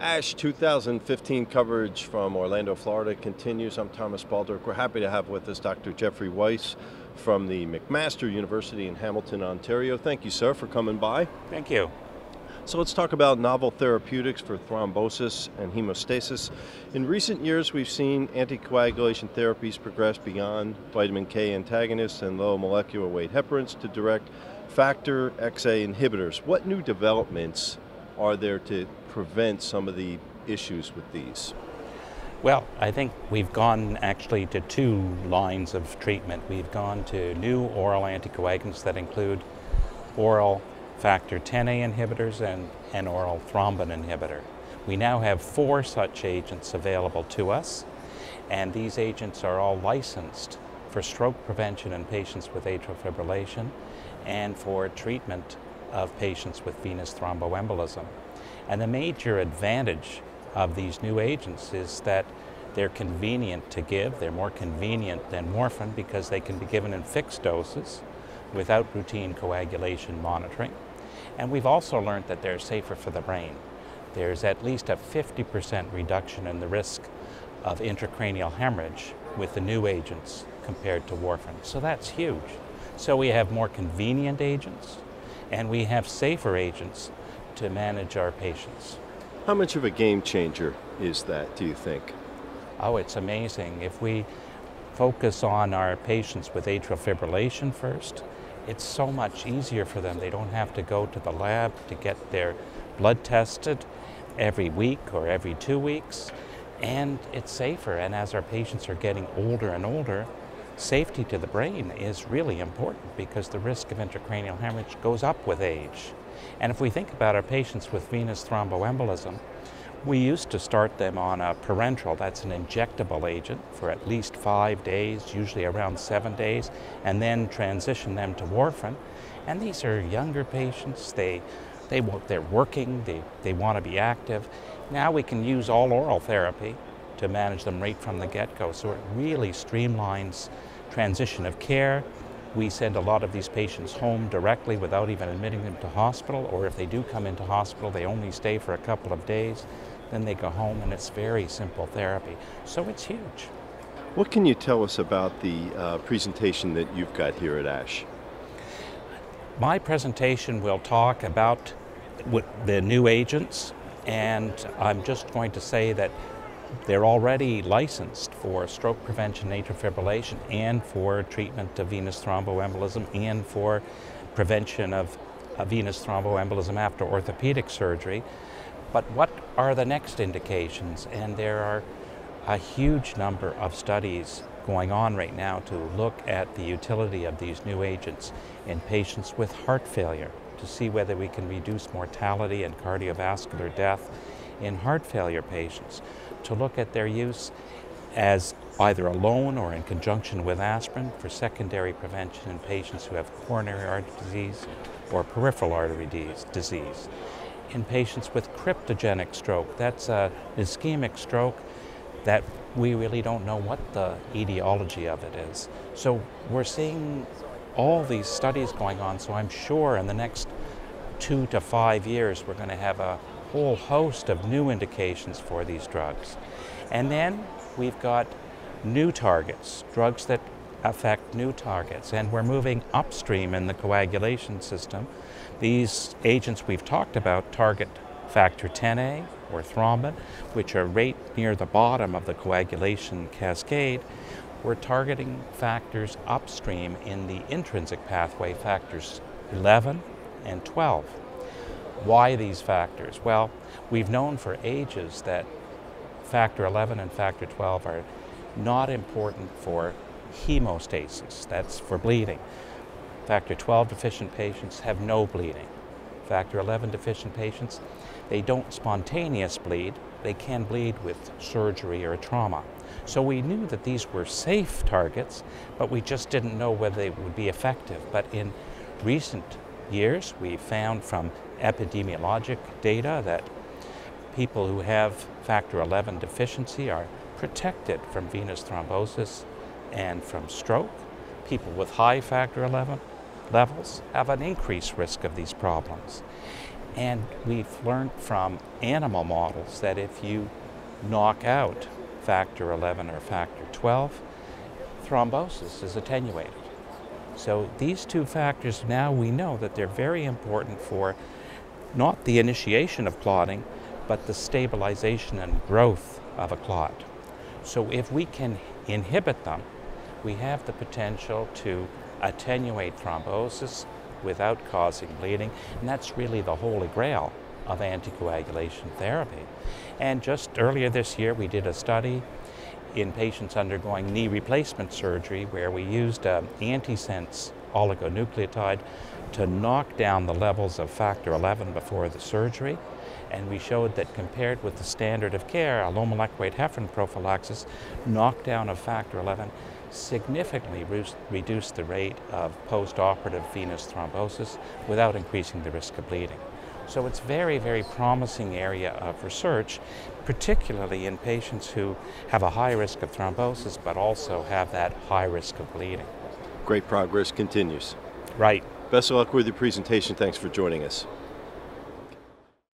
ASH 2015 coverage from Orlando, Florida continues. I'm Thomas Baldrick. We're happy to have with us Dr. Jeffrey Weitz from the McMaster University in Hamilton, Ontario. Thank you, sir, for coming by. Thank you. So let's talk about novel therapeutics for thrombosis and hemostasis. In recent years, we've seen anticoagulation therapies progress beyond vitamin K antagonists and low molecular weight heparins to direct factor XA inhibitors. What new developments are there to prevent some of the issues with these? Well, I think we've gone actually to two lines of treatment. We've gone to new oral anticoagulants that include oral factor 10A inhibitors and an oral thrombin inhibitor. We now have four such agents available to us, and these agents are all licensed for stroke prevention in patients with atrial fibrillation and for treatment of patients with venous thromboembolism. And the major advantage of these new agents is that they're convenient to give. They're more convenient than warfarin because they can be given in fixed doses without routine coagulation monitoring. And we've also learned that they're safer for the brain. There's at least a 50% reduction in the risk of intracranial hemorrhage with the new agents compared to warfarin. So that's huge. So we have more convenient agents and we have safer agents to manage our patients. How much of a game changer is that, do you think? Oh, it's amazing. If we focus on our patients with atrial fibrillation first, it's so much easier for them. They don't have to go to the lab to get their blood tested every week or every two weeks, and it's safer. And as our patients are getting older and older, safety to the brain is really important because the risk of intracranial hemorrhage goes up with age. And if we think about our patients with venous thromboembolism, we used to start them on a parenteral, that's an injectable agent, for at least five days, usually around seven days, and then transition them to warfarin. And these are younger patients, they, they, they're working, they, they want to be active. Now we can use all oral therapy to manage them right from the get-go. So it really streamlines transition of care. We send a lot of these patients home directly without even admitting them to hospital, or if they do come into hospital, they only stay for a couple of days. Then they go home, and it's very simple therapy. So it's huge. What can you tell us about the uh, presentation that you've got here at ASH? My presentation will talk about the new agents, and I'm just going to say that they're already licensed for stroke prevention, atrial fibrillation, and for treatment of venous thromboembolism, and for prevention of venous thromboembolism after orthopedic surgery. But what are the next indications? And there are a huge number of studies going on right now to look at the utility of these new agents in patients with heart failure to see whether we can reduce mortality and cardiovascular death in heart failure patients, to look at their use as either alone or in conjunction with aspirin for secondary prevention in patients who have coronary artery disease or peripheral artery disease. In patients with cryptogenic stroke, that's an ischemic stroke that we really don't know what the etiology of it is. So we're seeing all these studies going on, so I'm sure in the next two to five years we're going to have a whole host of new indications for these drugs. And then we've got new targets, drugs that affect new targets, and we're moving upstream in the coagulation system. These agents we've talked about target factor 10A or thrombin, which are right near the bottom of the coagulation cascade. We're targeting factors upstream in the intrinsic pathway, factors 11 and 12. Why these factors? Well, we've known for ages that factor 11 and factor 12 are not important for hemostasis, that's for bleeding. Factor 12 deficient patients have no bleeding. Factor 11 deficient patients, they don't spontaneous bleed, they can bleed with surgery or trauma. So we knew that these were safe targets, but we just didn't know whether they would be effective. But in recent years, we found from epidemiologic data that people who have factor 11 deficiency are protected from venous thrombosis and from stroke. People with high factor 11 levels have an increased risk of these problems. And we've learned from animal models that if you knock out factor 11 or factor 12, thrombosis is attenuated. So these two factors now we know that they're very important for not the initiation of clotting, but the stabilization and growth of a clot. So if we can inhibit them, we have the potential to attenuate thrombosis without causing bleeding, and that's really the holy grail of anticoagulation therapy. And just earlier this year, we did a study in patients undergoing knee replacement surgery where we used an antisense oligonucleotide to knock down the levels of factor 11 before the surgery. And we showed that compared with the standard of care, a low molecular weight heparin prophylaxis, knockdown of factor 11 significantly reduced the rate of post-operative venous thrombosis without increasing the risk of bleeding. So it's very, very promising area of research, particularly in patients who have a high risk of thrombosis but also have that high risk of bleeding. Great progress continues. Right. Best of luck with your presentation. Thanks for joining us.